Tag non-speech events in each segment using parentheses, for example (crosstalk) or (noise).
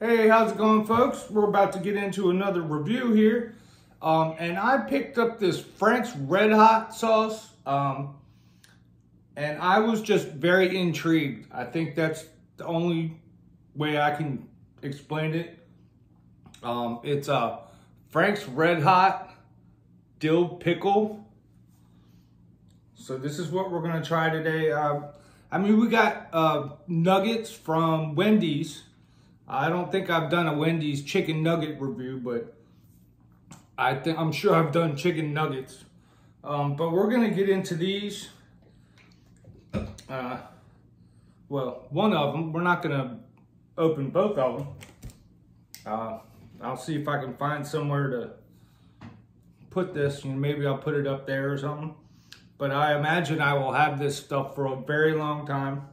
Hey, how's it going, folks? We're about to get into another review here. Um, and I picked up this Frank's Red Hot sauce. Um, and I was just very intrigued. I think that's the only way I can explain it. Um, it's uh, Frank's Red Hot Dill Pickle. So this is what we're gonna try today. Uh, I mean, we got uh, nuggets from Wendy's. I don't think I've done a Wendy's chicken nugget review, but I think I'm sure I've done chicken nuggets. Um, but we're gonna get into these. Uh, well, one of them. We're not gonna open both of them. Uh, I'll see if I can find somewhere to put this. You know, maybe I'll put it up there or something. But I imagine I will have this stuff for a very long time,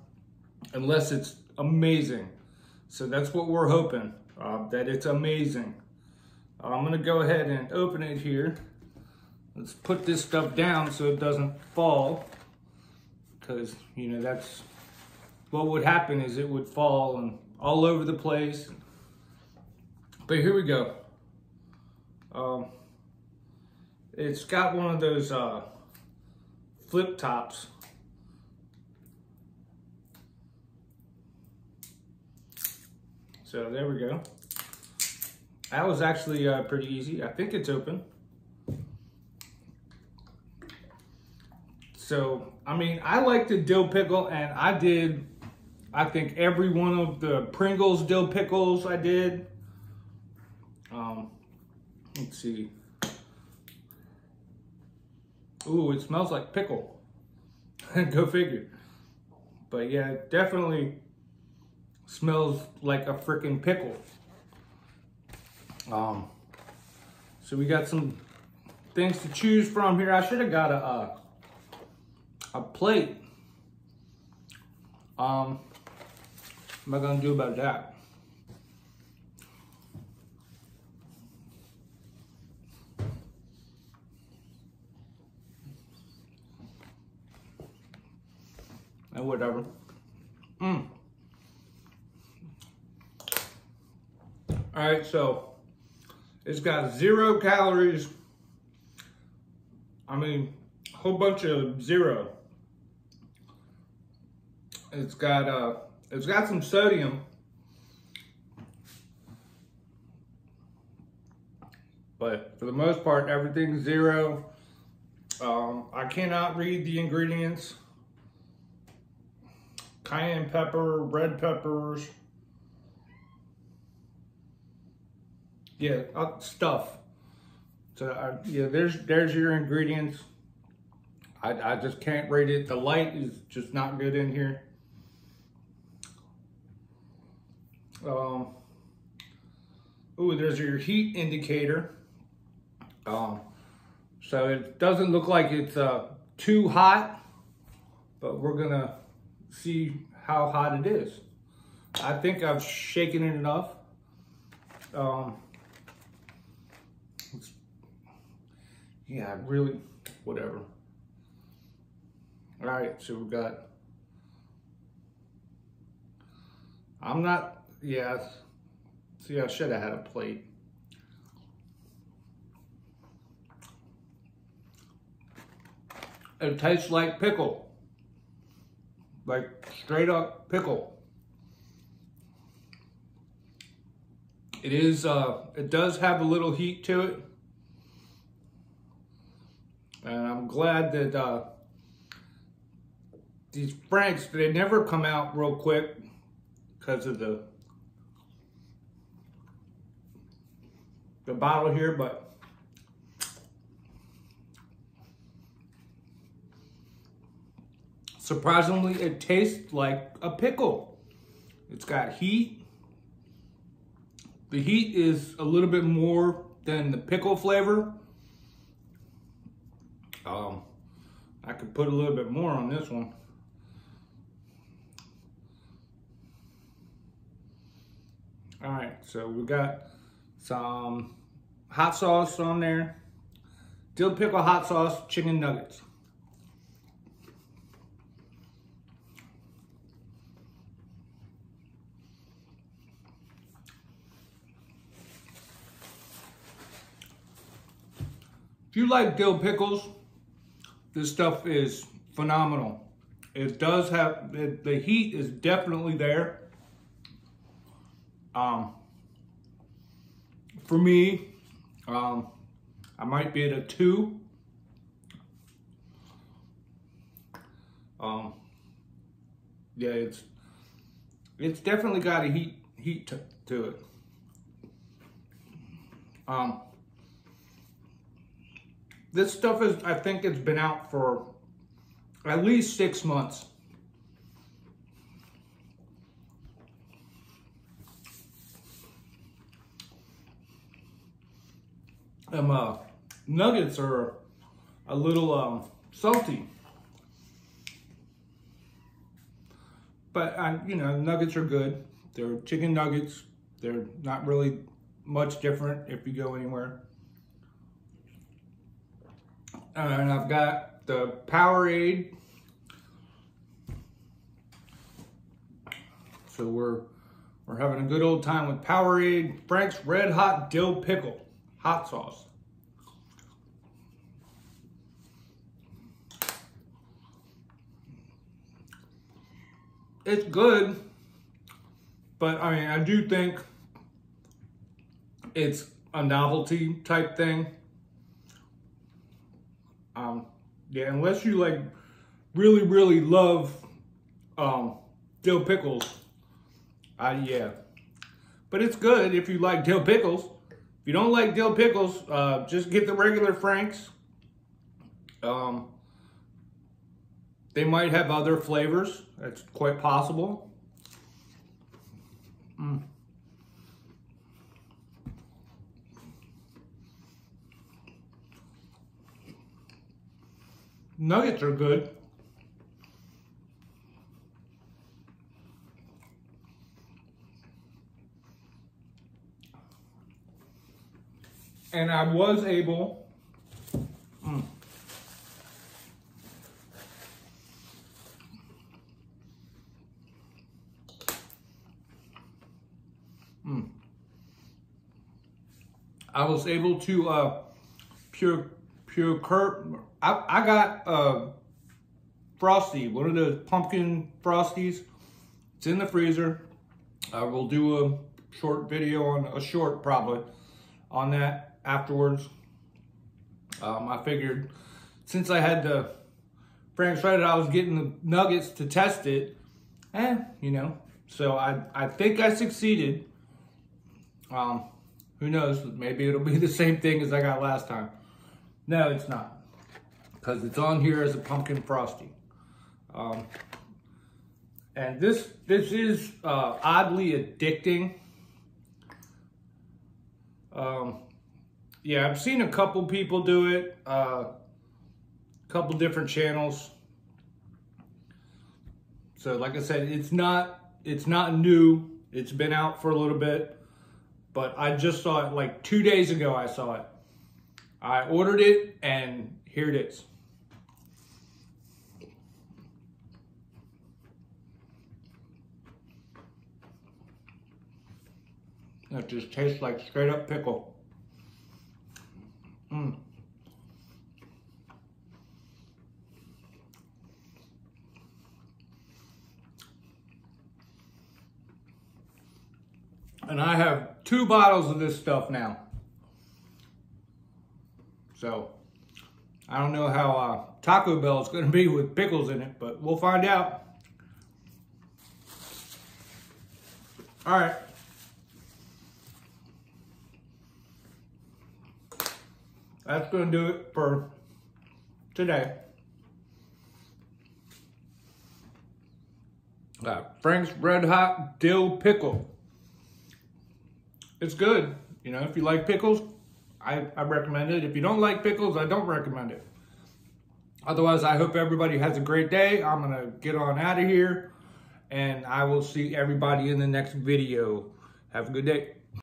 unless it's amazing. So that's what we're hoping, uh, that it's amazing. I'm gonna go ahead and open it here. Let's put this stuff down so it doesn't fall. Because, you know, that's what would happen is it would fall and all over the place. But here we go. Um, it's got one of those uh, flip tops So there we go. That was actually uh, pretty easy. I think it's open. So, I mean, I like the dill pickle and I did, I think every one of the Pringles dill pickles I did. Um, let's see. Ooh, it smells like pickle. (laughs) Go figure. But yeah, definitely smells like a freaking pickle. Um, so we got some things to choose from here. I should have got a, a, a plate. Um, what am I gonna do about that? And whatever. Mmm. All right, so it's got zero calories. I mean, a whole bunch of zero. It's got uh, it's got some sodium. But for the most part, everything's zero. Um, I cannot read the ingredients. Cayenne pepper, red peppers, yeah, uh, stuff. So uh, yeah, there's there's your ingredients. I, I just can't rate it. The light is just not good in here. Um, ooh, there's your heat indicator. Um, so it doesn't look like it's uh, too hot, but we're gonna see how hot it is. I think I've shaken it enough. Um, yeah, really, whatever. All right, so we've got, I'm not, yeah, see, I should have had a plate. It tastes like pickle, like straight up pickle. It is, uh, it does have a little heat to it. And I'm glad that uh, these Franks, they never come out real quick because of the the bottle here, but surprisingly, it tastes like a pickle. It's got heat. The heat is a little bit more than the pickle flavor. Um, I could put a little bit more on this one. All right, so we got some hot sauce on there. Dill pickle hot sauce, chicken nuggets. If you like dill pickles, this stuff is phenomenal. It does have, it, the heat is definitely there. Um, for me, um, I might be at a two. Um, yeah, it's it's definitely got a heat heat to, to it. Um, this stuff is, I think it's been out for at least six months. Um, uh, nuggets are a little um, salty. But, I, you know, nuggets are good. They're chicken nuggets. They're not really much different if you go anywhere. And I've got the Powerade. So we're we're having a good old time with Powerade Frank's Red Hot Dill Pickle hot sauce. It's good, but I mean, I do think it's a novelty type thing. Um, yeah, unless you like really, really love um, dill pickles, uh, yeah. But it's good if you like dill pickles. If you don't like dill pickles, uh, just get the regular Franks. Um, they might have other flavors. That's quite possible. Mm. Nuggets are good. And I was able mm, Mm. I was able to uh, pure pure cur. I, I got uh, frosty, one of those pumpkin frosties. It's in the freezer. I will do a short video on a short probably on that afterwards. Um, I figured since I had the Frank's Red Hot, I was getting the nuggets to test it. Eh, you know. So I, I think I succeeded. Um, who knows? Maybe it'll be the same thing as I got last time. No, it's not. Because it's on here as a pumpkin frosty. Um, and this this is uh, oddly addicting. Um, yeah, I've seen a couple people do it. A uh, couple different channels. So like I said, it's not it's not new. It's been out for a little bit. But I just saw it like two days ago I saw it. I ordered it and here it is. It just tastes like straight up pickle. Mm. And I have two bottles of this stuff now. So, I don't know how uh, Taco Bell is going to be with pickles in it, but we'll find out. All right. That's going to do it for today. Uh, Frank's Red Hot Dill Pickle it's good. You know, if you like pickles, I, I recommend it. If you don't like pickles, I don't recommend it. Otherwise, I hope everybody has a great day. I'm going to get on out of here, and I will see everybody in the next video. Have a good day.